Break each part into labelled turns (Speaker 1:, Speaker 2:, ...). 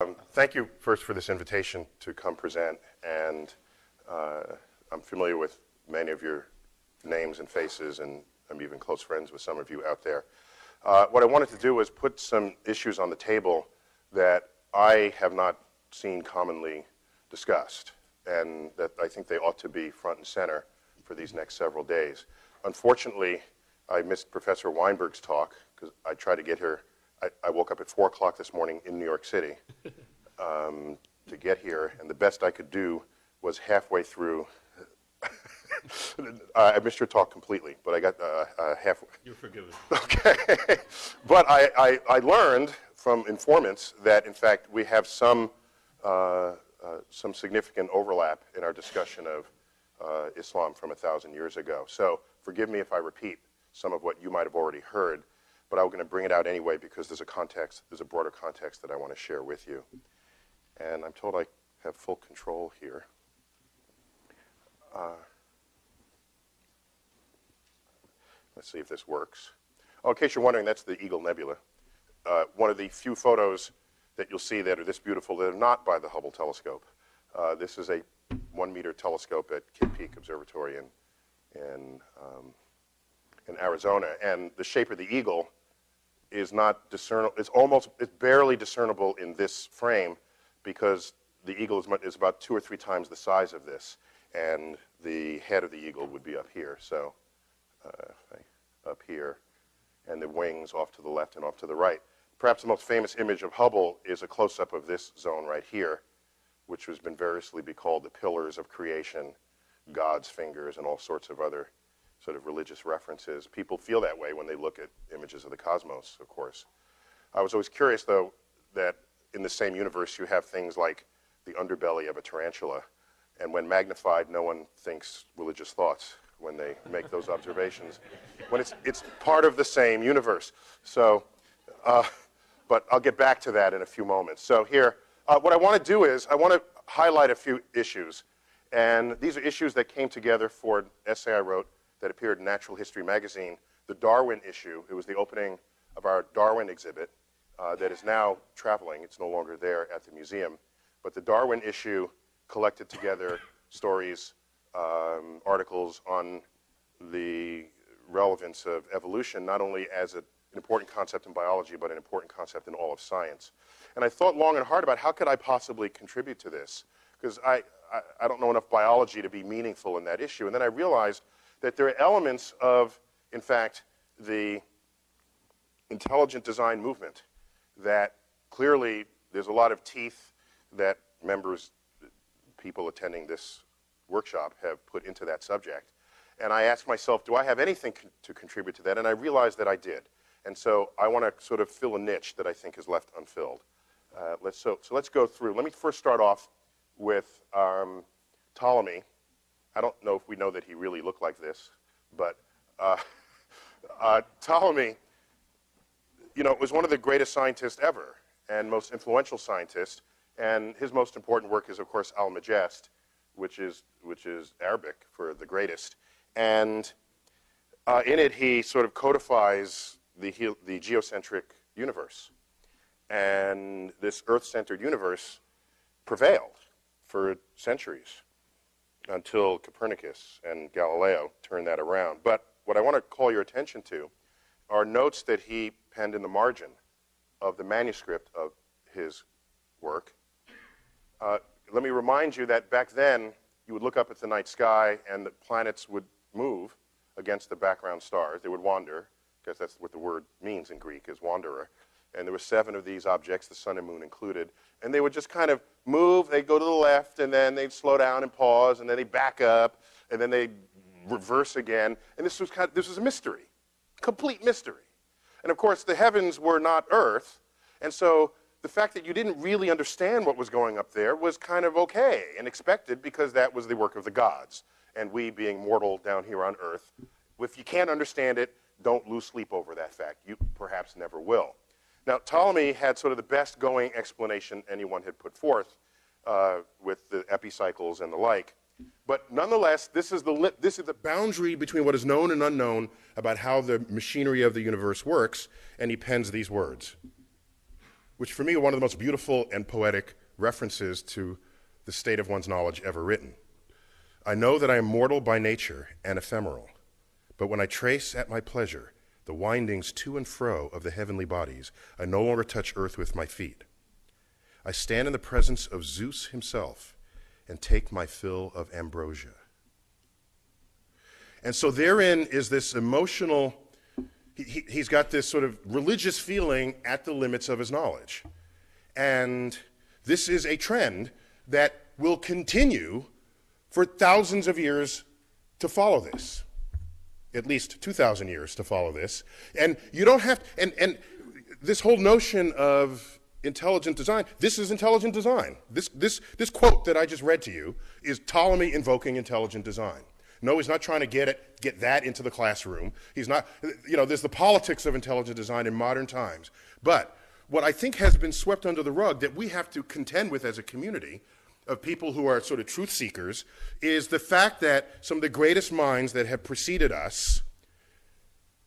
Speaker 1: Um, thank you first for this invitation to come present, and uh, I'm familiar with many of your names and faces, and I'm even close friends with some of you out there. Uh, what I wanted to do was put some issues on the table that I have not seen commonly discussed, and that I think they ought to be front and center for these next several days. Unfortunately, I missed Professor Weinberg's talk because I tried to get here I, I, woke up at 4 o'clock this morning in New York City um, to get here, and the best I could do was halfway through. I missed your talk completely, but I got uh, uh, halfway.
Speaker 2: You're forgiven.
Speaker 1: Okay. but I, I, I, learned from informants that, in fact, we have some, uh, uh some significant overlap in our discussion of uh, Islam from a thousand years ago. So forgive me if I repeat some of what you might have already heard but I'm going to bring it out anyway because there's a context, there's a broader context that I want to share with you. And I'm told I have full control here. Uh, let's see if this works. Oh, in case you're wondering, that's the Eagle Nebula. Uh, one of the few photos that you'll see that are this beautiful that are not by the Hubble telescope. Uh, this is a one meter telescope at Kitt Peak Observatory in, in, um, in Arizona. And the shape of the eagle is not discernible. It's almost, it's barely discernible in this frame because the eagle is, much, is about two or three times the size of this, and the head of the eagle would be up here. So, uh, up here, and the wings off to the left and off to the right. Perhaps the most famous image of Hubble is a close-up of this zone right here, which has been variously be called the pillars of creation, God's fingers, and all sorts of other sort of religious references. People feel that way when they look at images of the cosmos, of course. I was always curious, though, that in the same universe you have things like the underbelly of a tarantula, and when magnified, no one thinks religious thoughts when they make those observations. When it's, it's part of the same universe. So, uh, but I'll get back to that in a few moments. So here, uh, what I want to do is I want to highlight a few issues. And these are issues that came together for an essay I wrote that appeared in Natural History magazine, the Darwin issue. It was the opening of our Darwin exhibit uh, that is now traveling. It's no longer there at the museum. But the Darwin issue collected together stories, um, articles on the relevance of evolution, not only as a, an important concept in biology, but an important concept in all of science. And I thought long and hard about how could I possibly contribute to this? Because I, I, I don't know enough biology to be meaningful in that issue. And then I realized that there are elements of, in fact, the intelligent design movement that clearly there's a lot of teeth that members, people attending this workshop have put into that subject. And I asked myself, do I have anything con to contribute to that? And I realized that I did. And so I want to sort of fill a niche that I think is left unfilled. Uh, let's, so, so let's go through. Let me first start off with um, Ptolemy, I don't know if we know that he really looked like this, but uh, uh, Ptolemy, you know, was one of the greatest scientists ever and most influential scientists. And his most important work is, of course, Almagest, which is, which is Arabic for the greatest. And uh, in it, he sort of codifies the, the geocentric universe. And this Earth centered universe prevailed for centuries until Copernicus and Galileo turned that around. But what I want to call your attention to are notes that he penned in the margin of the manuscript of his work. Uh, let me remind you that back then, you would look up at the night sky and the planets would move against the background stars. They would wander, because that's what the word means in Greek, is wanderer. And there were seven of these objects, the sun and moon included. And they would just kind of move, they'd go to the left, and then they'd slow down and pause, and then they'd back up, and then they'd reverse again. And this was, kind of, this was a mystery, complete mystery. And of course, the heavens were not Earth, and so the fact that you didn't really understand what was going up there was kind of okay and expected because that was the work of the gods. And we, being mortal down here on Earth, if you can't understand it, don't lose sleep over that fact. You perhaps never will. Now, Ptolemy had sort of the best going explanation anyone had put forth uh, with the epicycles and the like. But nonetheless, this is, the this is the boundary between what is known and unknown about how the machinery of the universe works, and he pens these words. which for me are one of the most beautiful and poetic references to the state of one's knowledge ever written. I know that I am mortal by nature and ephemeral, but when I trace at my pleasure the windings to and fro of the heavenly bodies, I no longer touch earth with my feet. I stand in the presence of Zeus himself and take my fill of ambrosia. And so therein is this emotional, he, has got this sort of religious feeling at the limits of his knowledge. And this is a trend that will continue for thousands of years to follow this. At least 2,000 years to follow this. And you don't have, and, and this whole notion of intelligent design, this is intelligent design. This, this, this quote that I just read to you is Ptolemy invoking intelligent design. No, he's not trying to get it, get that into the classroom. He's not, you know, there's the politics of intelligent design in modern times. But what I think has been swept under the rug that we have to contend with as a community of people who are sort of truth seekers is the fact that some of the greatest minds that have preceded us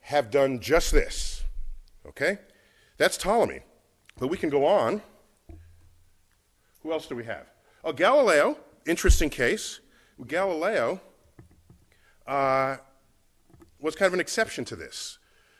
Speaker 1: have done just this. Okay? That's Ptolemy. But we can go on. Who else do we have? Oh, Galileo, interesting case. Galileo uh, was kind of an exception to this.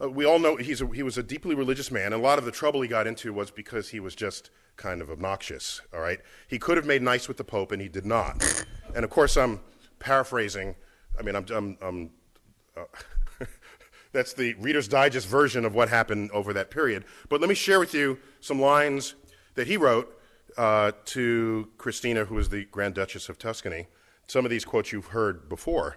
Speaker 1: Uh, we all know a, he was a deeply religious man, and a lot of the trouble he got into was because he was just kind of obnoxious, all right? He could have made nice with the Pope, and he did not. And of course, I'm paraphrasing. I mean, I'm, I'm, I'm uh, that's the Reader's Digest version of what happened over that period. But let me share with you some lines that he wrote uh, to Christina, who was the Grand Duchess of Tuscany. Some of these quotes you've heard before,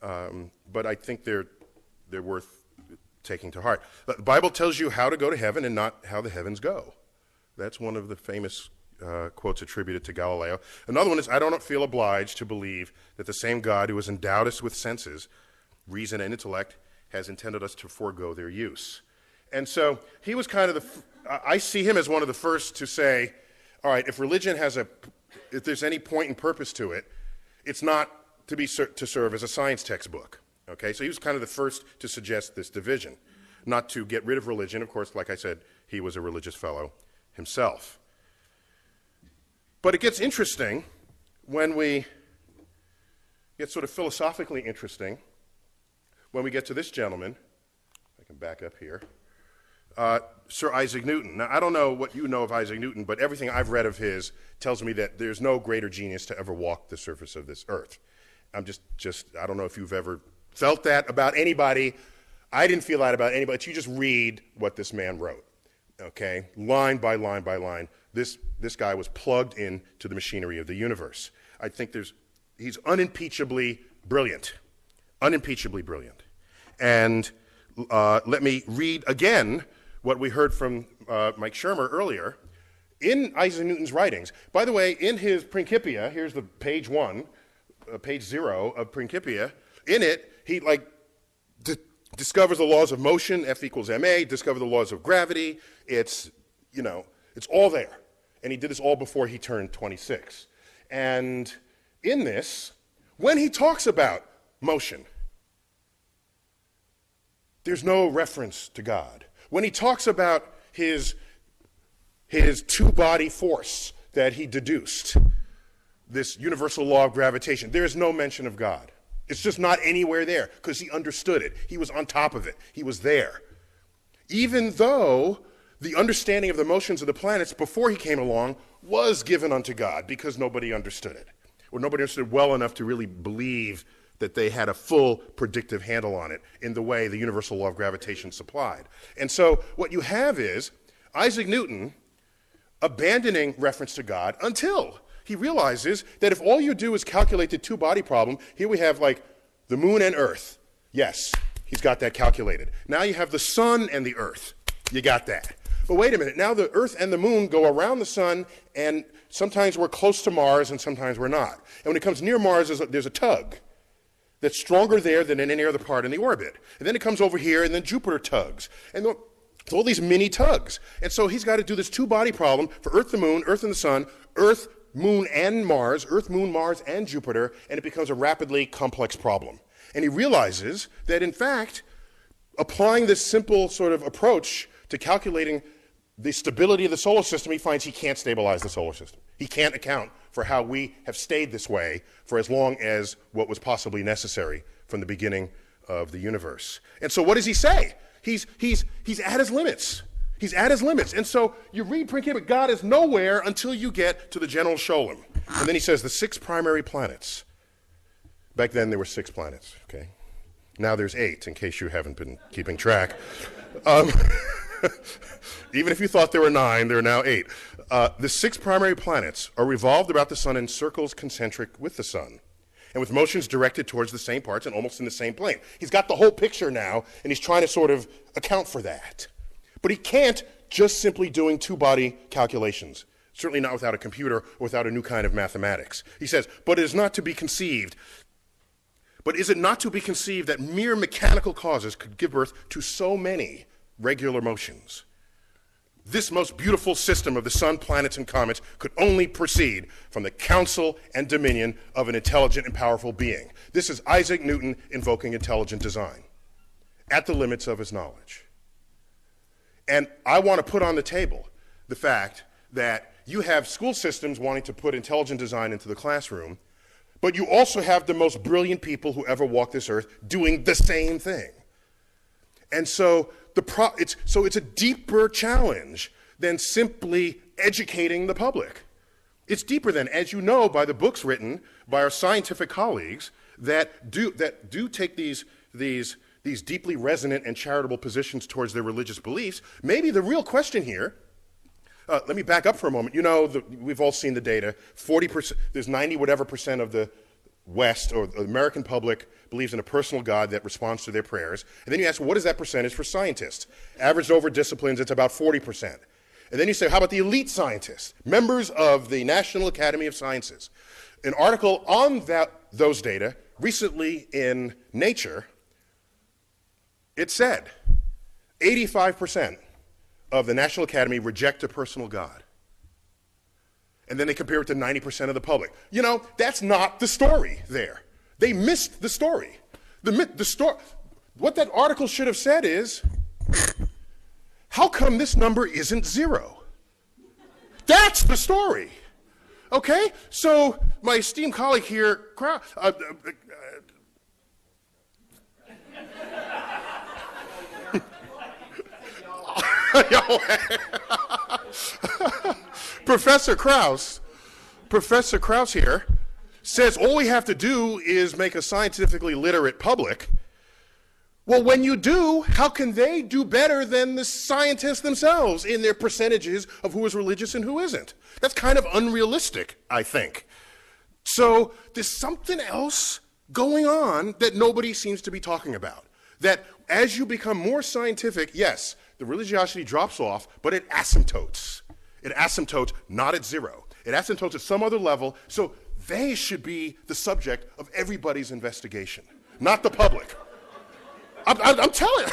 Speaker 1: um, but I think they're, they're worth taking to heart. The Bible tells you how to go to heaven and not how the heavens go. That's one of the famous uh, quotes attributed to Galileo. Another one is I don't feel obliged to believe that the same God who has endowed us with senses, reason, and intellect has intended us to forego their use. And so he was kind of the, I see him as one of the first to say, all right, if religion has a, if there's any point and purpose to it, it's not to be to serve as a science textbook. Okay, so he was kind of the first to suggest this division, not to get rid of religion. Of course, like I said, he was a religious fellow himself. But it gets interesting when we get sort of philosophically interesting when we get to this gentleman. I can back up here. Uh, Sir Isaac Newton. Now, I don't know what you know of Isaac Newton, but everything I've read of his tells me that there's no greater genius to ever walk the surface of this earth. I'm just, just I don't know if you've ever felt that about anybody. I didn't feel that about anybody. But you just read what this man wrote, okay, line by line by line. This this guy was plugged in to the machinery of the universe. I think there's he's unimpeachably brilliant, unimpeachably brilliant. And uh, let me read again what we heard from uh, Mike Shermer earlier in Isaac Newton's writings. By the way, in his Principia, here's the page one, uh, page zero of Principia. In it, he like d- discovers the laws of motion, F equals ma, discover the laws of gravity. It's, you know, it's all there. And he did this all before he turned 26. And in this, when he talks about motion, there's no reference to God. When he talks about his, his two body force that he deduced, this universal law of gravitation, there is no mention of God. It's just not anywhere there because he understood it. He was on top of it. He was there. Even though the understanding of the motions of the planets before he came along was given unto God because nobody understood it. Or nobody understood well enough to really believe that they had a full predictive handle on it in the way the universal law of gravitation supplied. And so what you have is Isaac Newton abandoning reference to God until he realizes that if all you do is calculate the two body problem, here we have like the moon and earth. Yes, he's got that calculated. Now you have the sun and the earth. You got that. But wait a minute, now the earth and the moon go around the sun, and sometimes we're close to Mars and sometimes we're not. And when it comes near Mars, there's a, there's a tug that's stronger there than in any other part in the orbit. And then it comes over here, and then Jupiter tugs. And it's all these mini tugs. And so he's got to do this two body problem for Earth, the moon, Earth, and the sun, Earth, moon and Mars, Earth, moon, Mars, and Jupiter, and it becomes a rapidly complex problem. And he realizes that, in fact, applying this simple sort of approach to calculating the stability of the solar system, he finds he can't stabilize the solar system. He can't account for how we have stayed this way for as long as what was possibly necessary from the beginning of the universe. And so, what does he say? He's, he's, he's at his limits. He's at his limits. And so you read Prince but God is nowhere until you get to the general Scholium. And then he says the six primary planets. Back then there were six planets, okay? Now there's eight, in case you haven't been keeping track. Um, even if you thought there were nine, there are now eight. Uh, the six primary planets are revolved about the sun in circles concentric with the sun and with motions directed towards the same parts and almost in the same plane. He's got the whole picture now, and he's trying to sort of account for that. But he can't just simply doing two body calculations, certainly not without a computer or without a new kind of mathematics. He says, but it is not to be conceived. But is it not to be conceived that mere mechanical causes could give birth to so many regular motions? This most beautiful system of the sun, planets, and comets could only proceed from the counsel and dominion of an intelligent and powerful being. This is Isaac Newton invoking intelligent design at the limits of his knowledge. And I want to put on the table the fact that you have school systems wanting to put intelligent design into the classroom, but you also have the most brilliant people who ever walked this earth doing the same thing. And so, the pro- it's, so it's a deeper challenge than simply educating the public. It's deeper than, as you know by the books written by our scientific colleagues that do, that do take these, these these deeply resonant and charitable positions towards their religious beliefs, maybe the real question here. Uh, let me back up for a moment. You know, the, we've all seen the data. 40%, there's 90 whatever percent of the West or the American public believes in a personal God that responds to their prayers. And then you ask, what is that percentage for scientists? Averaged over disciplines, it's about 40%. And then you say, how about the elite scientists, members of the National Academy of Sciences? An article on that, those data recently in Nature it said 85% of the National Academy reject a personal God. And then they compare it to 90% of the public. You know, that's not the story there. They missed the story. The, the story. What that article should have said is, how come this number isn't zero? That's the story. Okay? So, my esteemed colleague here, uh, uh, Professor Krauss, Professor Krauss here says all we have to do is make a scientifically literate public. Well, when you do, how can they do better than the scientists themselves in their percentages of who is religious and who isn't? That's kind of unrealistic, I think. So there's something else going on that nobody seems to be talking about. That as you become more scientific, yes, the religiosity drops off, but it asymptotes. It asymptotes not at zero. It asymptotes at some other level, so they should be the subject of everybody's investigation, not the public. I'm, I'm, I'm telling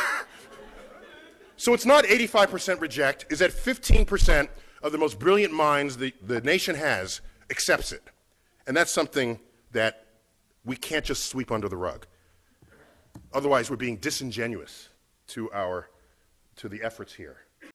Speaker 1: so it's not 85% reject, is that 15% of the most brilliant minds the, the nation has accepts it. And that's something that we can't just sweep under the rug. Otherwise, we're being disingenuous to our to the efforts here.